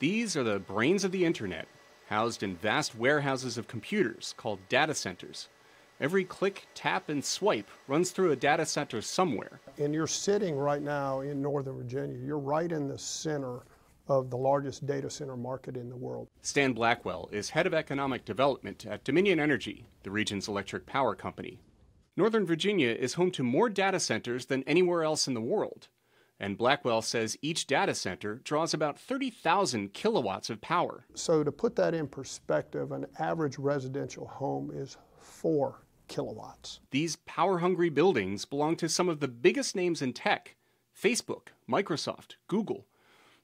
These are the brains of the internet, housed in vast warehouses of computers called data centers. Every click, tap, and swipe runs through a data center somewhere. And you're sitting right now in Northern Virginia. You're right in the center of the largest data center market in the world. Stan Blackwell is head of economic development at Dominion Energy, the region's electric power company. Northern Virginia is home to more data centers than anywhere else in the world. And Blackwell says each data center draws about 30,000 kilowatts of power. So, to put that in perspective, an average residential home is four kilowatts. These power hungry buildings belong to some of the biggest names in tech Facebook, Microsoft, Google.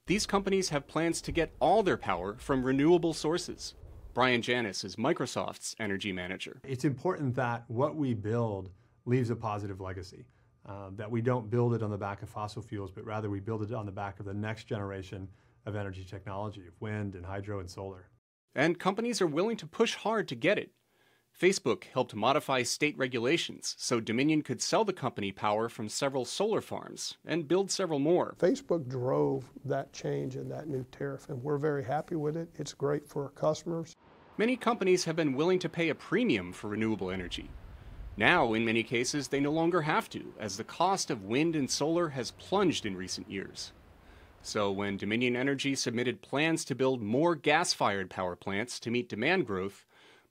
These companies have plans to get all their power from renewable sources. Brian Janous is Microsoft's energy manager. It's important that what we build leaves a positive legacy. Uh, that we don't build it on the back of fossil fuels, but rather we build it on the back of the next generation of energy technology, of wind and hydro and solar. And companies are willing to push hard to get it. Facebook helped modify state regulations so Dominion could sell the company power from several solar farms and build several more. Facebook drove that change in that new tariff, and we're very happy with it. It's great for our customers. Many companies have been willing to pay a premium for renewable energy. Now, in many cases, they no longer have to, as the cost of wind and solar has plunged in recent years. So, when Dominion Energy submitted plans to build more gas fired power plants to meet demand growth,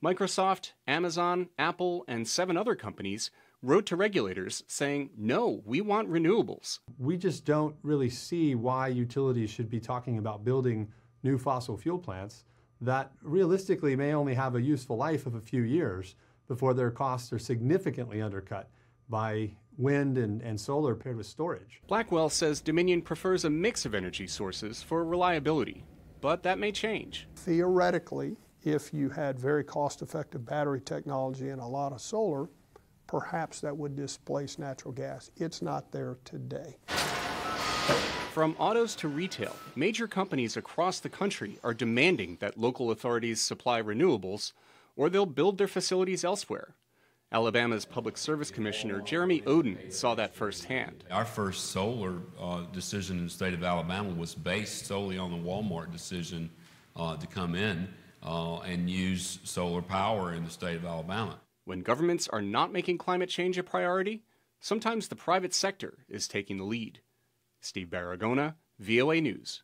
Microsoft, Amazon, Apple, and seven other companies wrote to regulators saying, no, we want renewables. We just don't really see why utilities should be talking about building new fossil fuel plants that realistically may only have a useful life of a few years before their costs are significantly undercut by wind and, and solar paired with storage. Blackwell says Dominion prefers a mix of energy sources for reliability, but that may change. Theoretically, if you had very cost effective battery technology and a lot of solar, perhaps that would displace natural gas. It's not there today. From autos to retail, major companies across the country are demanding that local authorities supply renewables or they'll build their facilities elsewhere. Alabama's Public Service Commissioner Jeremy Oden saw that firsthand. Our first solar uh, decision in the state of Alabama was based solely on the Walmart decision uh, to come in uh, and use solar power in the state of Alabama. When governments are not making climate change a priority, sometimes the private sector is taking the lead. Steve Baragona, VOA News.